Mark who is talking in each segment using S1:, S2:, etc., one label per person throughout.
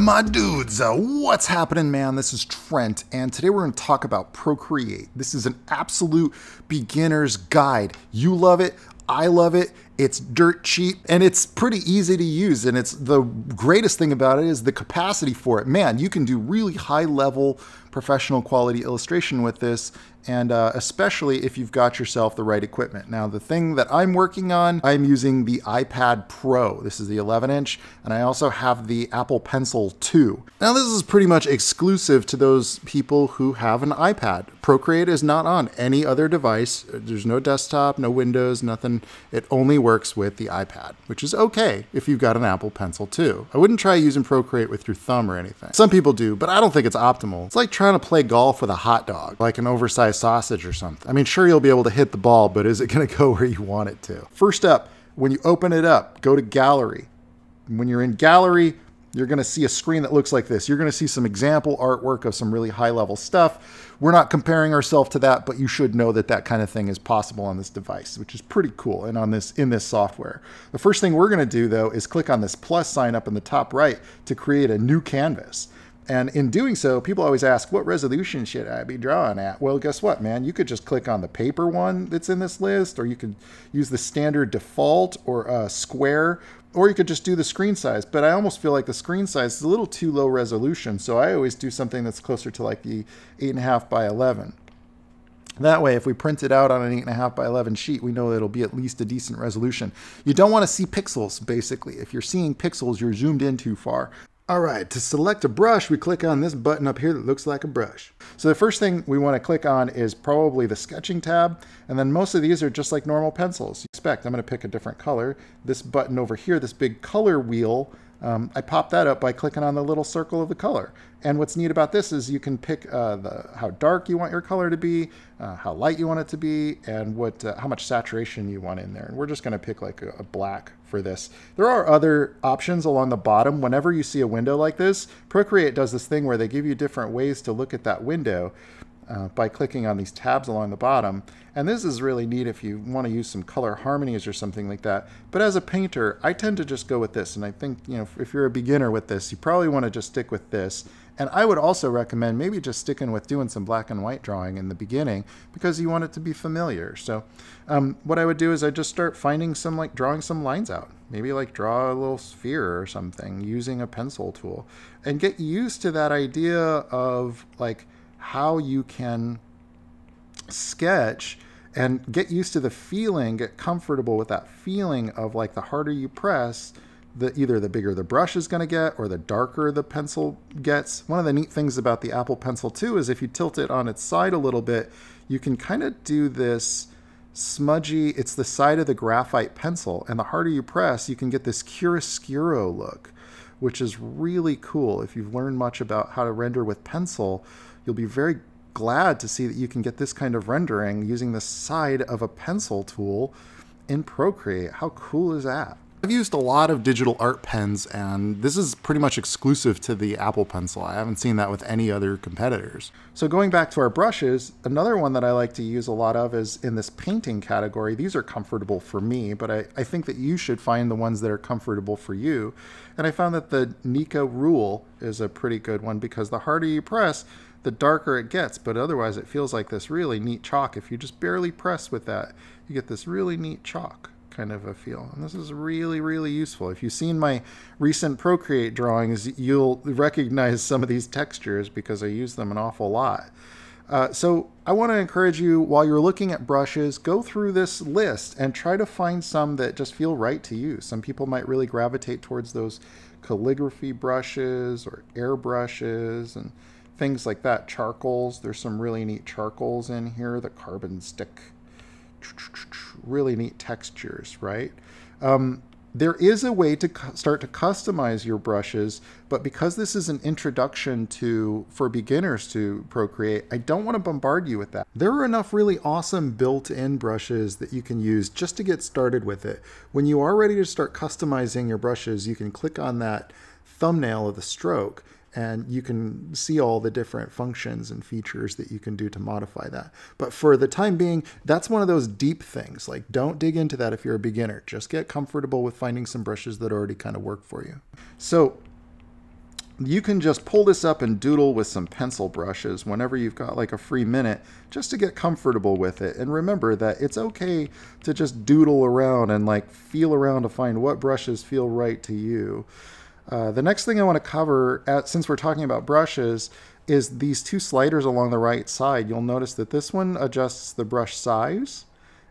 S1: My dudes, uh, what's happening, man? This is Trent, and today we're going to talk about Procreate. This is an absolute beginner's guide. You love it, I love it. It's dirt cheap and it's pretty easy to use. And it's the greatest thing about it is the capacity for it. Man, you can do really high level professional quality illustration with this and uh, especially if you've got yourself the right equipment. Now, the thing that I'm working on, I'm using the iPad Pro. This is the 11 inch, and I also have the Apple Pencil 2. Now, this is pretty much exclusive to those people who have an iPad. Procreate is not on any other device. There's no desktop, no Windows, nothing. It only works with the iPad, which is okay if you've got an Apple Pencil 2. I wouldn't try using Procreate with your thumb or anything. Some people do, but I don't think it's optimal. It's like trying to play golf with a hot dog, like an oversized sausage or something. I mean, sure, you'll be able to hit the ball, but is it going to go where you want it to? First up, when you open it up, go to Gallery. When you're in Gallery, you're going to see a screen that looks like this. You're going to see some example artwork of some really high level stuff. We're not comparing ourselves to that, but you should know that that kind of thing is possible on this device, which is pretty cool and on this in this software. The first thing we're going to do though is click on this plus sign up in the top right to create a new canvas. And in doing so, people always ask, what resolution should I be drawing at? Well, guess what, man? You could just click on the paper one that's in this list, or you could use the standard default or a square, or you could just do the screen size. But I almost feel like the screen size is a little too low resolution, so I always do something that's closer to like the 8.5 by 11. That way, if we print it out on an 8.5 by 11 sheet, we know it'll be at least a decent resolution. You don't want to see pixels, basically. If you're seeing pixels, you're zoomed in too far. All right, to select a brush, we click on this button up here that looks like a brush. So the first thing we want to click on is probably the sketching tab, and then most of these are just like normal pencils. You expect, I'm going to pick a different color. This button over here, this big color wheel, um, I pop that up by clicking on the little circle of the color. And what's neat about this is you can pick uh, the, how dark you want your color to be, uh, how light you want it to be, and what uh, how much saturation you want in there. And we're just going to pick like a, a black for this. There are other options along the bottom. Whenever you see a window like this, Procreate does this thing where they give you different ways to look at that window uh, by clicking on these tabs along the bottom. And this is really neat if you want to use some color harmonies or something like that. But as a painter, I tend to just go with this. And I think, you know, if you're a beginner with this, you probably want to just stick with this. And I would also recommend maybe just sticking with doing some black and white drawing in the beginning because you want it to be familiar. So um, what I would do is I just start finding some, like drawing some lines out. Maybe like draw a little sphere or something using a pencil tool and get used to that idea of like, how you can sketch and get used to the feeling, get comfortable with that feeling of like the harder you press, the either the bigger the brush is going to get or the darker the pencil gets. One of the neat things about the Apple Pencil too is if you tilt it on its side a little bit, you can kind of do this smudgy, it's the side of the graphite pencil, and the harder you press, you can get this chiaroscuro look, which is really cool. If you've learned much about how to render with pencil, you'll be very glad to see that you can get this kind of rendering using the side of a pencil tool in Procreate. How cool is that? I've used a lot of digital art pens and this is pretty much exclusive to the Apple Pencil. I haven't seen that with any other competitors. So going back to our brushes, another one that I like to use a lot of is in this painting category. These are comfortable for me, but I, I think that you should find the ones that are comfortable for you. And I found that the Nikko Rull is a pretty good one because the harder you press, the darker it gets, but otherwise it feels like this really neat chalk. If you just barely press with that, you get this really neat chalk kind of a feel. And this is really, really useful. If you've seen my recent Procreate drawings, you'll recognize some of these textures because I use them an awful lot. Uh, so I want to encourage you while you're looking at brushes, go through this list and try to find some that just feel right to you. Some people might really gravitate towards those calligraphy brushes or air brushes and things like that. Charcoals, there's some really neat charcoals in here. The carbon stick, really neat textures, right? Um, there is a way to start to customize your brushes, but because this is an introduction to for beginners to Procreate, I don't want to bombard you with that. There are enough really awesome built-in brushes that you can use just to get started with it. When you are ready to start customizing your brushes, you can click on that thumbnail of the stroke and you can see all the different functions and features that you can do to modify that. But for the time being, that's one of those deep things. Like don't dig into that if you're a beginner. Just get comfortable with finding some brushes that already kind of work for you. So you can just pull this up and doodle with some pencil brushes whenever you've got like a free minute just to get comfortable with it. And remember that it's okay to just doodle around and like feel around to find what brushes feel right to you. Uh, the next thing I want to cover, at, since we're talking about brushes, is these two sliders along the right side. You'll notice that this one adjusts the brush size.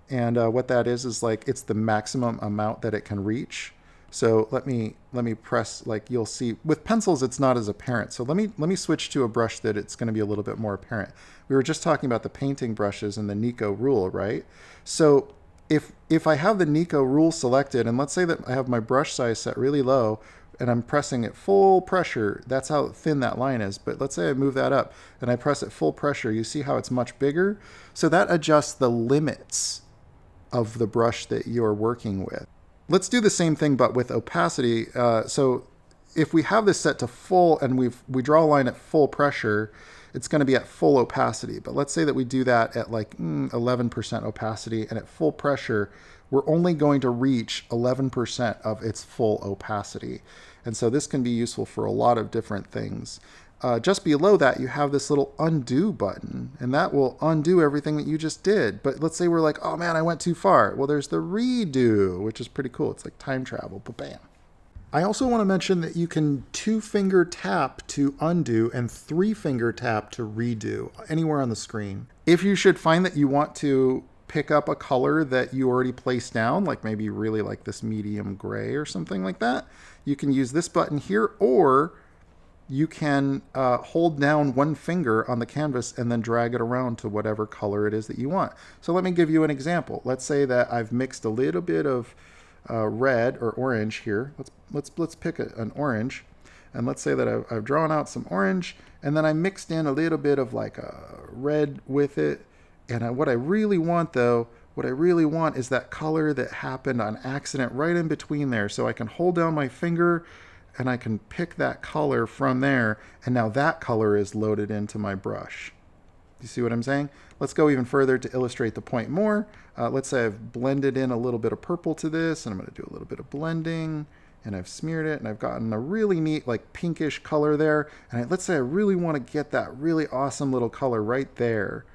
S1: And uh, what that is, is like it's the maximum amount that it can reach. So let me let me press like you'll see with pencils it's not as apparent. So let me let me switch to a brush that it's going to be a little bit more apparent. We were just talking about the painting brushes and the Nikko Rull, right? So if if I have the Nikko Rull selected and let's say that I have my brush size set really low and I'm pressing it full pressure, that's how thin that line is. But let's say I move that up and I press it full pressure, you see how it's much bigger? So that adjusts the limits of the brush that you're working with. Let's do the same thing, but with opacity. Uh, so if we have this set to full and we we draw a line at full pressure, it's going to be at full opacity. But let's say that we do that at like 11% mm, opacity and at full pressure, we're only going to reach 11% of its full opacity. And so this can be useful for a lot of different things. Uh, just below that, you have this little undo button, and that will undo everything that you just did. But let's say we're like, oh man, I went too far. Well, there's the redo, which is pretty cool. It's like time travel, but bam. I also want to mention that you can two finger tap to undo and three finger tap to redo anywhere on the screen. If you should find that you want to pick up a color that you already placed down, like maybe really like this medium gray or something like that, you can use this button here or you can uh, hold down one finger on the canvas and then drag it around to whatever color it is that you want. So let me give you an example. Let's say that I've mixed a little bit of uh, red or orange here. Let's let's let's pick a, an orange, and let's say that I've, I've, drawn out some orange, and then I mixed in a little bit of like a red with it. And I, what I really want though, what I really want is that color that happened on accident right in between there. So I can hold down my finger and I can pick that color from there and now that color is loaded into my brush. You see what I'm saying? Let's go even further to illustrate the point more. Uh, let's say I've blended in a little bit of purple to this and I'm going to do a little bit of blending and I've smeared it and I've gotten a really neat like pinkish color there. And I, let's say I really want to get that really awesome little color right there.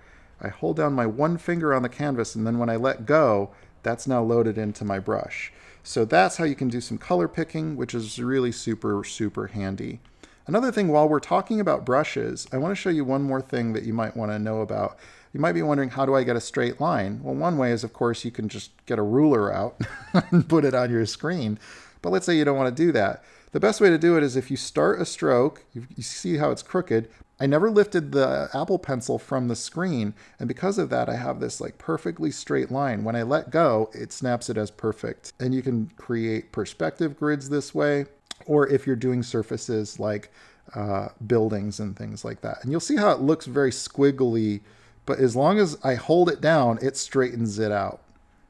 S1: I hold down my one finger on the canvas and then when I let go, that's now loaded into my brush. So that's how you can do some color picking, which is really super, super handy. Another thing while we're talking about brushes, I want to show you one more thing that you might want to know about. You might be wondering, how do I get a straight line? Well, one way is, of course, you can just get a ruler out and put it on your screen. But let's say you don't want to do that. The best way to do it is if you start a stroke, you, you see how it's crooked, I never lifted the Apple Pencil from the screen, and because of that, I have this like perfectly straight line. When I let go, it snaps it as perfect. And you can create perspective grids this way, or if you're doing surfaces like uh, buildings and things like that. And you'll see how it looks very squiggly, but as long as I hold it down, it straightens it out.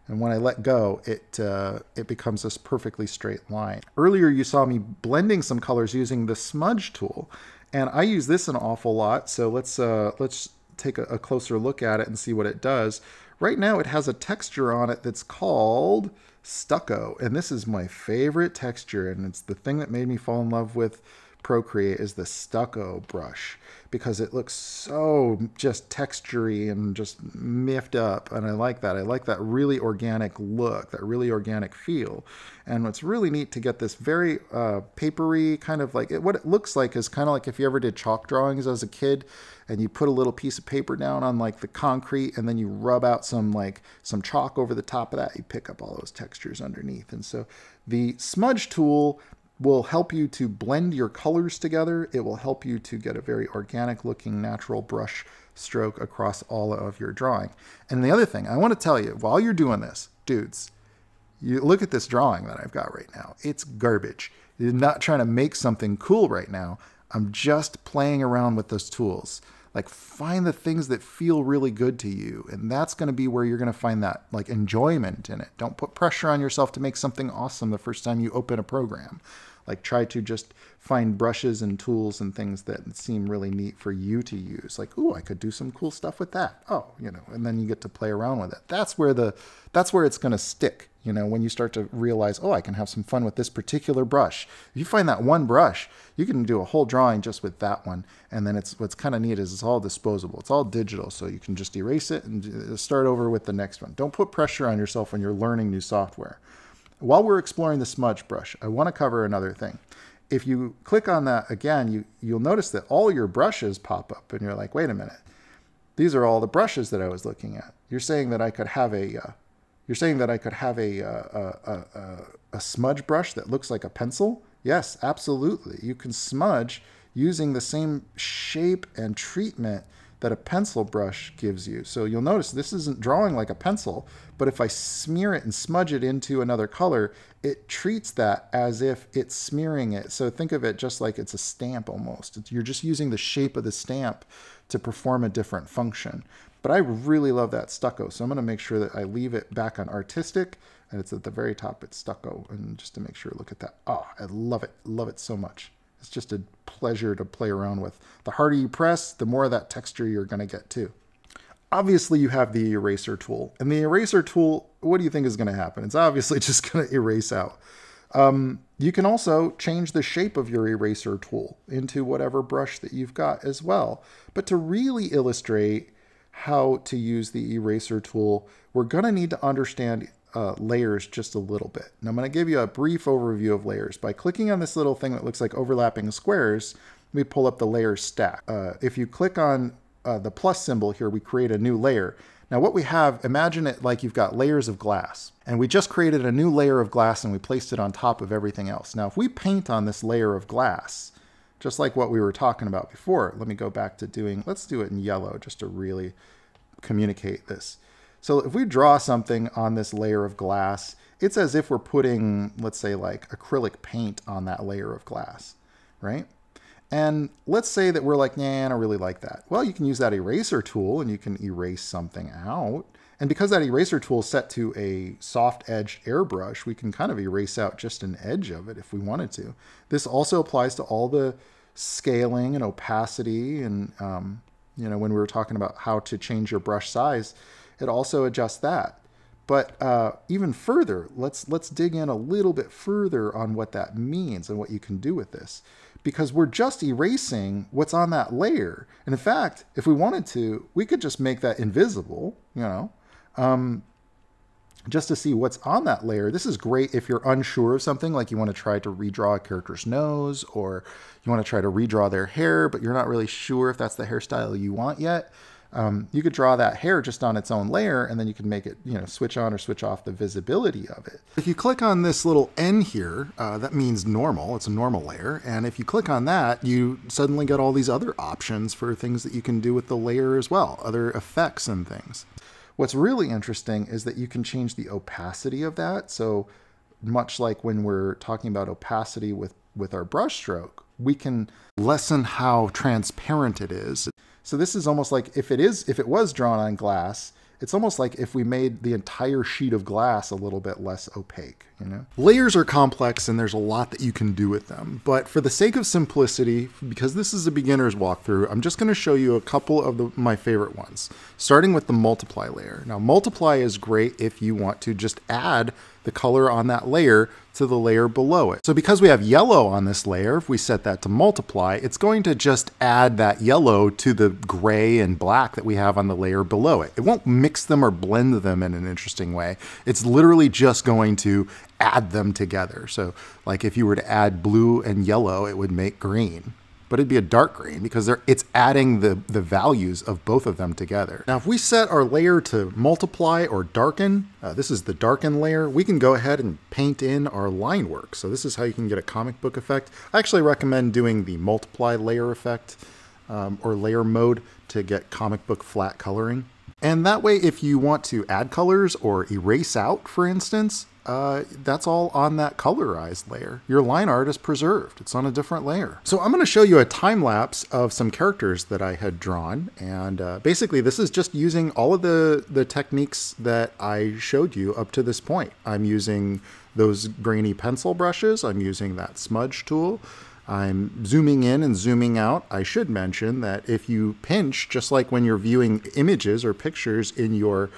S1: And when I let go, it uh, it becomes this perfectly straight line. Earlier, you saw me blending some colors using the smudge tool. And I use this an awful lot, so let's uh, let's take a, a closer look at it and see what it does. Right now it has a texture on it that's called stucco, and this is my favorite texture, and it's the thing that made me fall in love with Procreate is the stucco brush because it looks so just textury and just miffed up. And I like that. I like that really organic look, that really organic feel. And what's really neat to get this very uh, papery kind of like it, what it looks like is kind of like if you ever did chalk drawings as a kid and you put a little piece of paper down on like the concrete and then you rub out some like some chalk over the top of that, you pick up all those textures underneath. And so the smudge tool will help you to blend your colors together. It will help you to get a very organic looking natural brush stroke across all of your drawing. And the other thing I want to tell you while you're doing this, dudes, you look at this drawing that I've got right now. It's garbage. You're not trying to make something cool right now. I'm just playing around with those tools. Like find the things that feel really good to you, and that's going to be where you're going to find that like enjoyment in it. Don't put pressure on yourself to make something awesome the first time you open a program. Like try to just find brushes and tools and things that seem really neat for you to use. Like, oh, I could do some cool stuff with that. Oh, you know, and then you get to play around with it. That's where the that's where it's going to stick You know, when you start to realize, oh, I can have some fun with this particular brush. If you find that one brush, you can do a whole drawing just with that one. And then it's what's kind of neat is it's all disposable. It's all digital, so you can just erase it and uh, start over with the next one. Don't put pressure on yourself when you're learning new software. While we're exploring the smudge brush, I want to cover another thing. If you click on that again, you, you'll notice that all your brushes pop up and you're like, wait a minute. These are all the brushes that I was looking at. You're saying that I could have a uh, you're saying that I could have a, uh, a, a, a, smudge brush that looks like a pencil? Yes, absolutely. You can smudge using the same shape and treatment that a pencil brush gives you. So you'll notice this isn't drawing like a pencil, but if I smear it and smudge it into another color, it treats that as if it's smearing it. So think of it just like it's a stamp almost. You're just using the shape of the stamp to perform a different function. But I really love that stucco, so I'm going to make sure that I leave it back on artistic, and it's at the very top, it's stucco, and just to make sure, look at that. Oh, I love it, love it so much. It's just a pleasure to play around with. The harder you press, the more of that texture you're going to get too. Obviously, you have the eraser tool, and the eraser tool, what do you think is going to happen? It's obviously just going to erase out. Um, you can also change the shape of your eraser tool into whatever brush that you've got as well. But to really illustrate how to use the eraser tool, we're going to need to understand uh, layers just a little bit. Now I'm going to give you a brief overview of layers. By clicking on this little thing that looks like overlapping squares, we pull up the layer stack. Uh, if you click on uh, the plus symbol here, we create a new layer. Now what we have, imagine it like you've got layers of glass. And we just created a new layer of glass and we placed it on top of everything else. Now if we paint on this layer of glass, just like what we were talking about before. Let me go back to doing, let's do it in yellow just to really communicate this. So if we draw something on this layer of glass, it's as if we're putting, let's say like acrylic paint on that layer of glass, right? And let's say that we're like, nah, I don't really like that. Well, you can use that eraser tool and you can erase something out. And because that eraser tool is set to a soft edged airbrush, we can kind of erase out just an edge of it if we wanted to. This also applies to all the scaling and opacity. And, um, you know, when we were talking about how to change your brush size, it also adjusts that. But uh, even further, let's let's dig in a little bit further on what that means and what you can do with this, because we're just erasing what's on that layer. And in fact, if we wanted to, we could just make that invisible. You know, um, just to see what's on that layer. This is great if you're unsure of something, like you want to try to redraw a character's nose, or you want to try to redraw their hair, but you're not really sure if that's the hairstyle you want yet. Um, you could draw that hair just on its own layer, and then you can make it, you know, switch on or switch off the visibility of it. If you click on this little N here, uh, that means normal. It's a normal layer. And if you click on that, you suddenly get all these other options for things that you can do with the layer as well, other effects and things. What's really interesting is that you can change the opacity of that. So much like when we're talking about opacity with, with our brush stroke, we can lessen how transparent it is. So this is almost like if it is, if it was drawn on glass, it's almost like if we made the entire sheet of glass a little bit less opaque, you know? Layers are complex and there's a lot that you can do with them. But for the sake of simplicity, because this is a beginner's walkthrough, I'm just gonna show you a couple of the, my favorite ones, starting with the multiply layer. Now multiply is great if you want to just add the color on that layer to the layer below it. So because we have yellow on this layer, if we set that to multiply, it's going to just add that yellow to the gray and black that we have on the layer below it. It won't mix them or blend them in an interesting way. It's literally just going to add them together. So like if you were to add blue and yellow, it would make green but it'd be a dark green because it's adding the, the values of both of them together. Now, if we set our layer to multiply or darken, uh, this is the darken layer, we can go ahead and paint in our line work. So this is how you can get a comic book effect. I actually recommend doing the multiply layer effect um, or layer mode to get comic book flat coloring. And that way, if you want to add colors or erase out, for instance, uh, that's all on that colorized layer. Your line art is preserved. It's on a different layer. So I'm going to show you a time lapse of some characters that I had drawn. And uh, basically this is just using all of the, the techniques that I showed you up to this point. I'm using those grainy pencil brushes. I'm using that smudge tool. I'm zooming in and zooming out. I should mention that if you pinch, just like when you're viewing images or pictures in your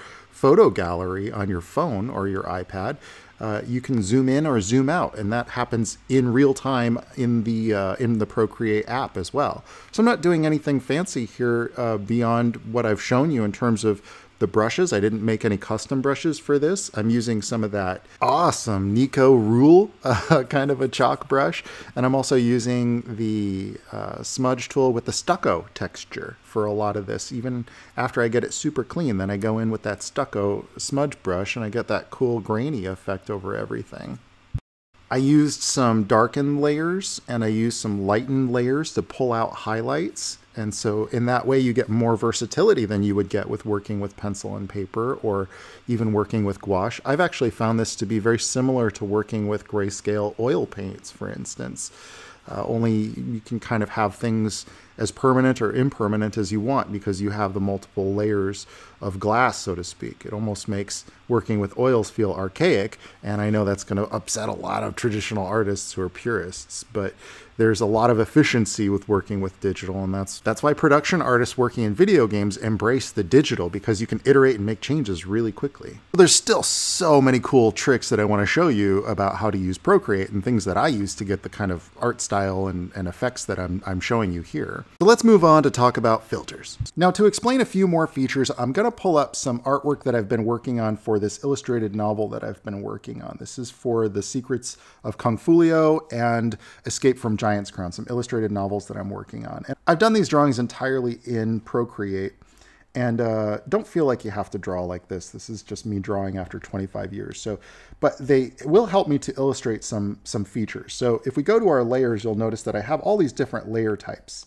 S1: photo gallery on your phone or your iPad, uh, you can zoom in or zoom out, and that happens in real time in the uh, in the Procreate app as well. So I'm not doing anything fancy here uh, beyond what I've shown you in terms of the brushes. I didn't make any custom brushes for this. I'm using some of that awesome Nikko Rull uh, kind of a chalk brush. And I'm also using the uh, smudge tool with the stucco texture for a lot of this. Even after I get it super clean, then I go in with that stucco smudge brush and I get that cool grainy effect over everything. I used some darken layers and I used some lighten layers to pull out highlights. And so in that way, you get more versatility than you would get with working with pencil and paper or even working with gouache. I've actually found this to be very similar to working with grayscale oil paints, for instance. Uh, only you can kind of have things as permanent or impermanent as you want because you have the multiple layers of glass, so to speak. It almost makes working with oils feel archaic, and I know that's going to upset a lot of traditional artists who are purists, but there's a lot of efficiency with working with digital and that's that's why production artists working in video games embrace the digital because you can iterate and make changes really quickly. There's still so many cool tricks that I want to show you about how to use Procreate and things that I use to get the kind of art style and, and effects that I'm, I'm showing you here. So let's move on to talk about filters. Now to explain a few more features, I'm going to pull up some artwork that I've been working on for this illustrated novel that I've been working on. This is for The Secrets of Kung Fulio and Escape from Giant's Crown, some illustrated novels that I'm working on. And I've done these drawings entirely in Procreate. And uh, don't feel like you have to draw like this. This is just me drawing after 25 years. So, but they will help me to illustrate some some features. So if we go to our layers, you'll notice that I have all these different layer types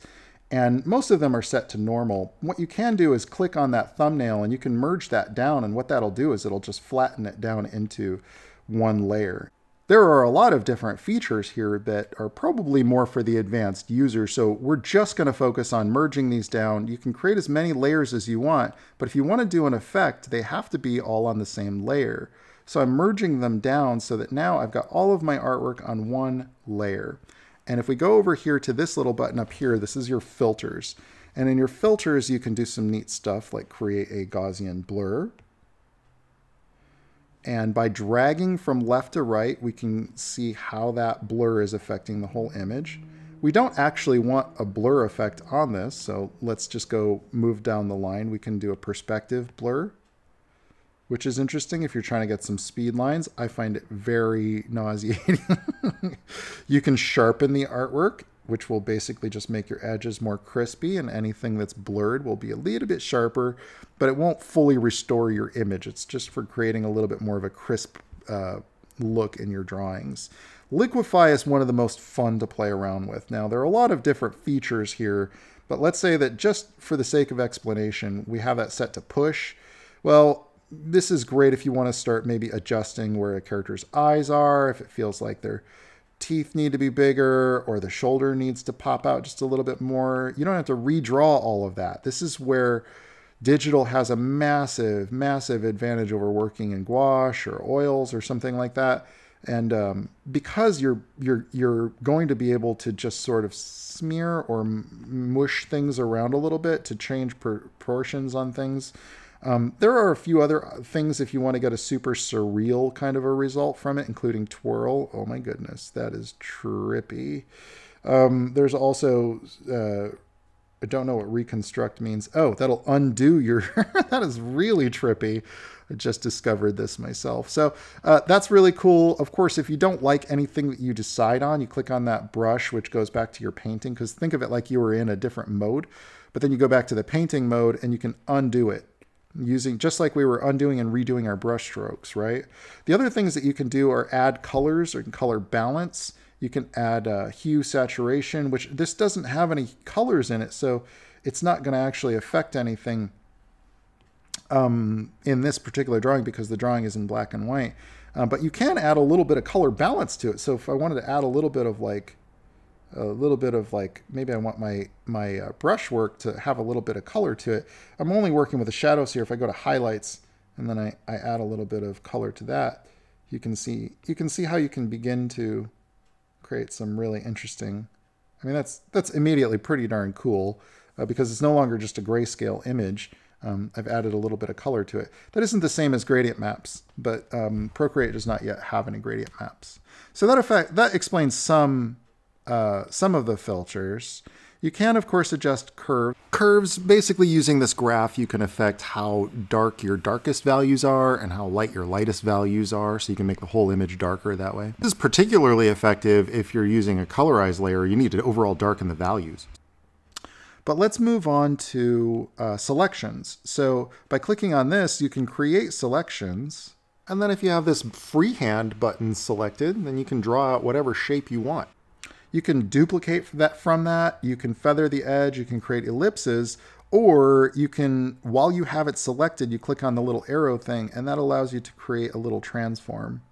S1: and most of them are set to normal. What you can do is click on that thumbnail and you can merge that down and what that'll do is it'll just flatten it down into one layer. There are a lot of different features here that are probably more for the advanced user, so we're just going to focus on merging these down. You can create as many layers as you want, but if you want to do an effect, they have to be all on the same layer. So I'm merging them down so that now I've got all of my artwork on one layer. And if we go over here to this little button up here, this is your filters. And in your filters, you can do some neat stuff like create a Gaussian blur. And by dragging from left to right, we can see how that blur is affecting the whole image. We don't actually want a blur effect on this, so let's just go move down the line. We can do a perspective blur, which is interesting if you're trying to get some speed lines. I find it very nauseating. you can sharpen the artwork which will basically just make your edges more crispy and anything that's blurred will be a little bit sharper, but it won't fully restore your image. It's just for creating a little bit more of a crisp uh, look in your drawings. Liquify is one of the most fun to play around with. Now, there are a lot of different features here, but let's say that just for the sake of explanation, we have that set to push. Well, this is great if you want to start maybe adjusting where a character's eyes are, if it feels like they're teeth need to be bigger or the shoulder needs to pop out just a little bit more. You don't have to redraw all of that. This is where digital has a massive, massive advantage over working in gouache or oils or something like that. And um, because you're you're you're going to be able to just sort of smear or mush things around a little bit to change proportions on things, um, there are a few other things if you want to get a super surreal kind of a result from it, including twirl. Oh my goodness, that is trippy. Um, there's also, uh, I don't know what reconstruct means. Oh, that'll undo your, that is really trippy. I just discovered this myself. So uh, that's really cool. Of course, if you don't like anything that you decide on, you click on that brush, which goes back to your painting, because think of it like you were in a different mode. But then you go back to the painting mode and you can undo it using just like we were undoing and redoing our brush strokes, right? The other things that you can do are add colors or color balance. You can add uh, hue saturation, which this doesn't have any colors in it, so it's not going to actually affect anything um, in this particular drawing because the drawing is in black and white. Uh, but you can add a little bit of color balance to it. So if I wanted to add a little bit of like a little bit of like maybe I want my my uh, brush work to have a little bit of color to it. I'm only working with the shadows here. If I go to highlights and then I, I add a little bit of color to that, you can see you can see how you can begin to create some really interesting. I mean that's that's immediately pretty darn cool uh, because it's no longer just a grayscale image. Um, I've added a little bit of color to it. That isn't the same as gradient maps, but um, Procreate does not yet have any gradient maps. So that effect that explains some uh, some of the filters. You can, of course, adjust curve. Curves, basically using this graph, you can affect how dark your darkest values are and how light your lightest values are, so you can make the whole image darker that way. This is particularly effective if you're using a colorized layer. You need to overall darken the values. But let's move on to uh, selections. So by clicking on this, you can create selections. And then if you have this freehand button selected, then you can draw out whatever shape you want. You can duplicate that from that. You can feather the edge. You can create ellipses. Or you can, while you have it selected, you click on the little arrow thing, and that allows you to create a little transform.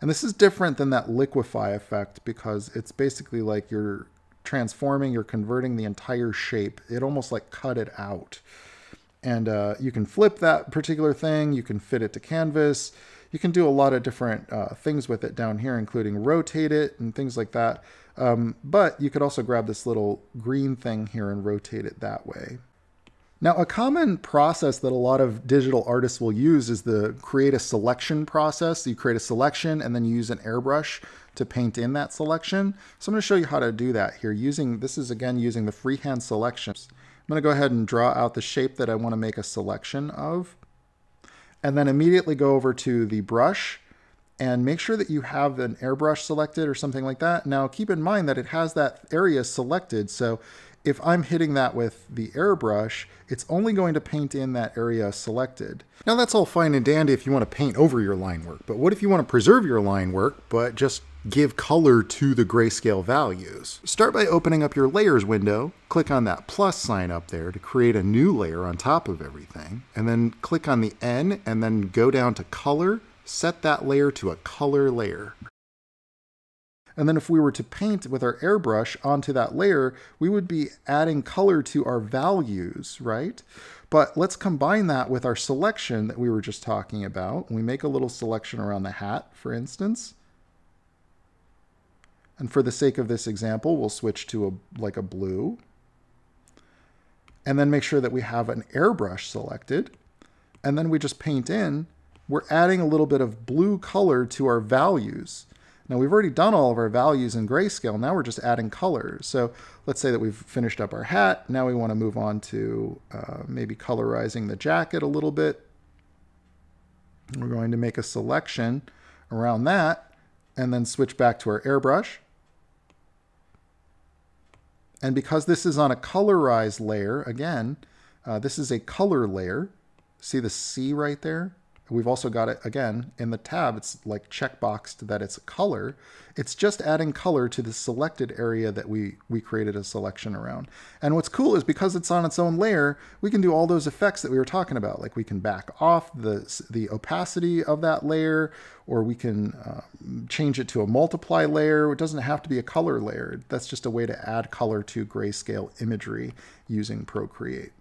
S1: And this is different than that liquify effect because it's basically like you're transforming, you're converting the entire shape. It almost like cut it out. And uh, you can flip that particular thing. You can fit it to canvas. You can do a lot of different uh, things with it down here, including rotate it and things like that. Um, but you could also grab this little green thing here and rotate it that way. Now, a common process that a lot of digital artists will use is the create a selection process. You create a selection and then you use an airbrush to paint in that selection. So I'm going to show you how to do that here using, this is again using the freehand selections. I'm going to go ahead and draw out the shape that I want to make a selection of. And then immediately go over to the brush and make sure that you have an airbrush selected or something like that. Now keep in mind that it has that area selected. So if I'm hitting that with the airbrush, it's only going to paint in that area selected. Now that's all fine and dandy if you want to paint over your line work, but what if you want to preserve your line work, but just give color to the grayscale values? Start by opening up your layers window, click on that plus sign up there to create a new layer on top of everything, and then click on the N and then go down to color set that layer to a color layer. And then if we were to paint with our airbrush onto that layer, we would be adding color to our values, right? But let's combine that with our selection that we were just talking about. We make a little selection around the hat, for instance. And for the sake of this example, we'll switch to a like a blue. And then make sure that we have an airbrush selected. And then we just paint in we're adding a little bit of blue color to our values. Now we've already done all of our values in grayscale. Now we're just adding color. So let's say that we've finished up our hat. Now we want to move on to uh, maybe colorizing the jacket a little bit. We're going to make a selection around that and then switch back to our airbrush. And because this is on a colorized layer, again, uh, this is a color layer. See the C right there? We've also got it again in the tab. It's like checkboxed that it's color. It's just adding color to the selected area that we, we created a selection around. And what's cool is because it's on its own layer, we can do all those effects that we were talking about. Like we can back off the, the opacity of that layer, or we can uh, change it to a multiply layer. It doesn't have to be a color layer. That's just a way to add color to grayscale imagery using Procreate.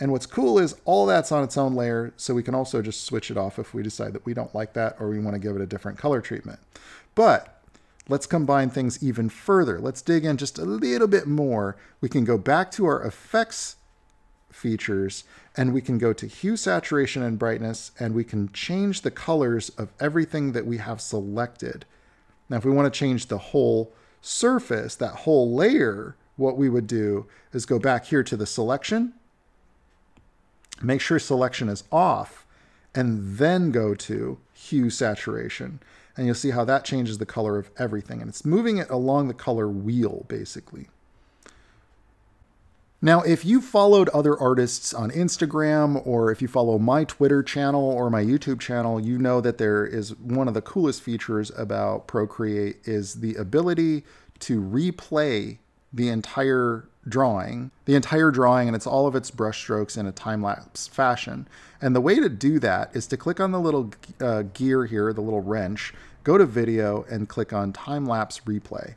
S1: And what's cool is all that's on its own layer, so we can also just switch it off if we decide that we don't like that or we want to give it a different color treatment. But let's combine things even further. Let's dig in just a little bit more. We can go back to our effects features and we can go to hue, saturation, and brightness, and we can change the colors of everything that we have selected. Now, if we want to change the whole surface, that whole layer, what we would do is go back here to the selection, make sure selection is off, and then go to hue saturation. And you'll see how that changes the color of everything. And it's moving it along the color wheel, basically. Now, if you followed other artists on Instagram, or if you follow my Twitter channel or my YouTube channel, you know that there is one of the coolest features about Procreate is the ability to replay the entire drawing, the entire drawing, and it's all of its brushstrokes in a time-lapse fashion. And the way to do that is to click on the little uh, gear here, the little wrench, go to video and click on time-lapse replay.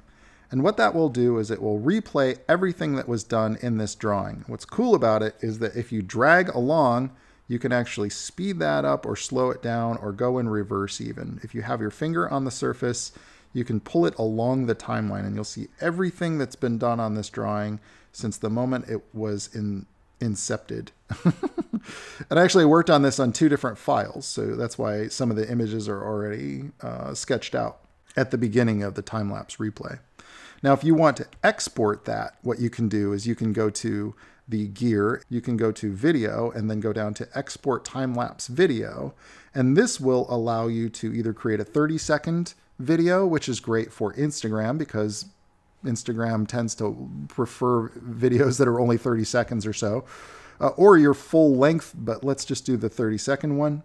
S1: And what that will do is it will replay everything that was done in this drawing. What's cool about it is that if you drag along, you can actually speed that up or slow it down or go in reverse even. If you have your finger on the surface, you can pull it along the timeline and you'll see everything that's been done on this drawing since the moment it was in incepted. and I actually worked on this on two different files, so that's why some of the images are already uh, sketched out at the beginning of the time-lapse replay. Now, if you want to export that, what you can do is you can go to the gear, you can go to video and then go down to export time-lapse video. And this will allow you to either create a 30 second video, which is great for Instagram because Instagram tends to prefer videos that are only 30 seconds or so, uh, or your full length, but let's just do the 30 second one.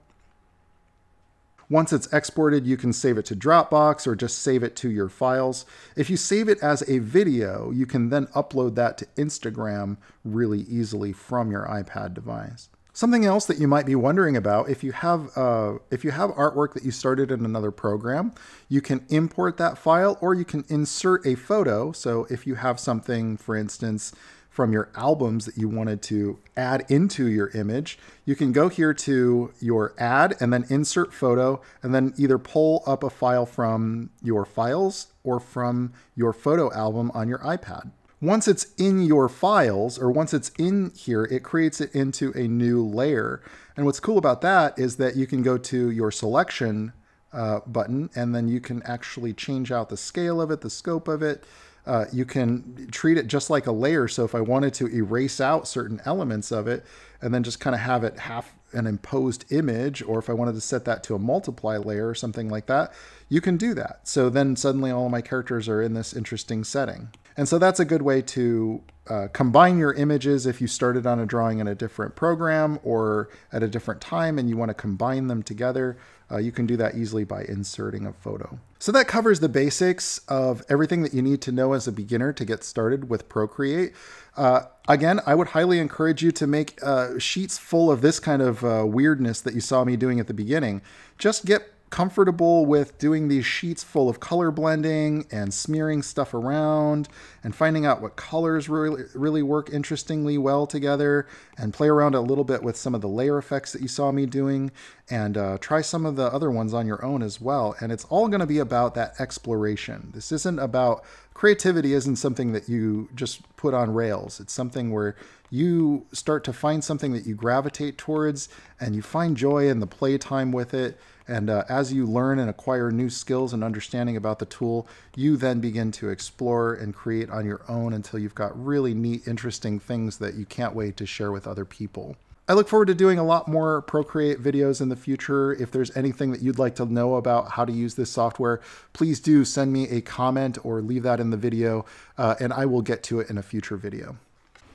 S1: Once it's exported, you can save it to Dropbox or just save it to your files. If you save it as a video, you can then upload that to Instagram really easily from your iPad device. Something else that you might be wondering about, if you have uh, if you have artwork that you started in another program, you can import that file or you can insert a photo. So if you have something, for instance, from your albums that you wanted to add into your image, you can go here to your add and then insert photo and then either pull up a file from your files or from your photo album on your iPad. Once it's in your files or once it's in here, it creates it into a new layer. And what's cool about that is that you can go to your selection uh, button and then you can actually change out the scale of it, the scope of it. Uh, you can treat it just like a layer. So if I wanted to erase out certain elements of it and then just kind of have it half an imposed image, or if I wanted to set that to a multiply layer or something like that, you can do that. So then suddenly all my characters are in this interesting setting. And so that's a good way to uh, combine your images if you started on a drawing in a different program or at a different time and you want to combine them together. Uh, you can do that easily by inserting a photo. So that covers the basics of everything that you need to know as a beginner to get started with Procreate. Uh, again, I would highly encourage you to make uh, sheets full of this kind of uh, weirdness that you saw me doing at the beginning. Just get comfortable with doing these sheets full of color blending and smearing stuff around and finding out what colors really, really work interestingly well together and play around a little bit with some of the layer effects that you saw me doing and uh, try some of the other ones on your own as well. And it's all going to be about that exploration. This isn't about creativity isn't something that you just put on rails. It's something where you start to find something that you gravitate towards and you find joy in the playtime with it and uh, as you learn and acquire new skills and understanding about the tool, you then begin to explore and create on your own until you've got really neat, interesting things that you can't wait to share with other people. I look forward to doing a lot more Procreate videos in the future. If there's anything that you'd like to know about how to use this software, please do send me a comment or leave that in the video, uh, and I will get to it in a future video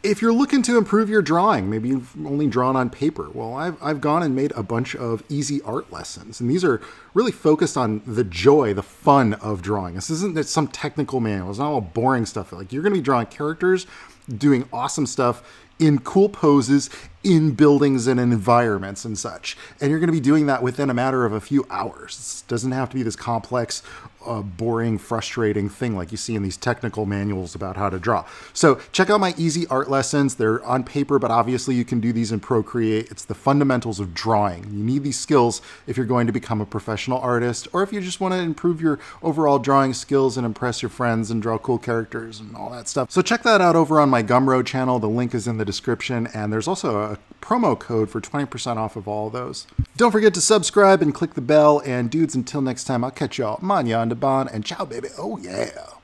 S1: if you're looking to improve your drawing, maybe you've only drawn on paper. Well, I've, I've gone and made a bunch of easy art lessons, and these are really focused on the joy, the fun of drawing. This isn't some technical manual. It's not all boring stuff. Like you're going to be drawing characters, doing awesome stuff in cool poses in buildings and environments and such. And you're going to be doing that within a matter of a few hours. It doesn't have to be this complex, uh, boring, frustrating thing like you see in these technical manuals about how to draw. So check out my easy art lessons. They're on paper, but obviously you can do these in Procreate. It's the fundamentals of drawing. You need these skills if you're going to become a professional artist or if you just want to improve your overall drawing skills and impress your friends and draw cool characters and all that stuff. So check that out over on my Gumroad channel. The link is in the description and there's also a promo code for 20% off of all those. Don't forget to subscribe and click the bell. And dudes, until next time, I'll catch y'all. Manya on the bond and ciao, baby. Oh, yeah.